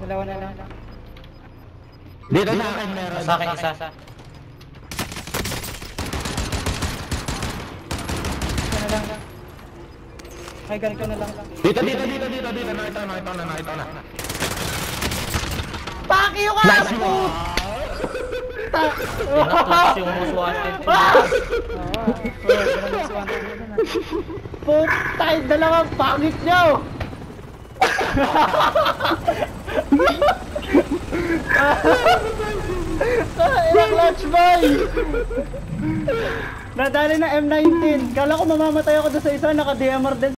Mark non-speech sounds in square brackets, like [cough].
Dalawa na lang. Dito sa akin meron. Sa akin isa. Isa na lang. Ay, ganito na lang. Dito, dito, dito, dito, dito. Nakita na, nakita na, nakita na. You ka! Nice one! Pinatulog yung most wanted. [laughs] Putay, dalawang pangit nyo! [laughs] Ilang clutch boy! Nadali na M19. Kala ko mamamatay ako doon sa isa, naka-DMR din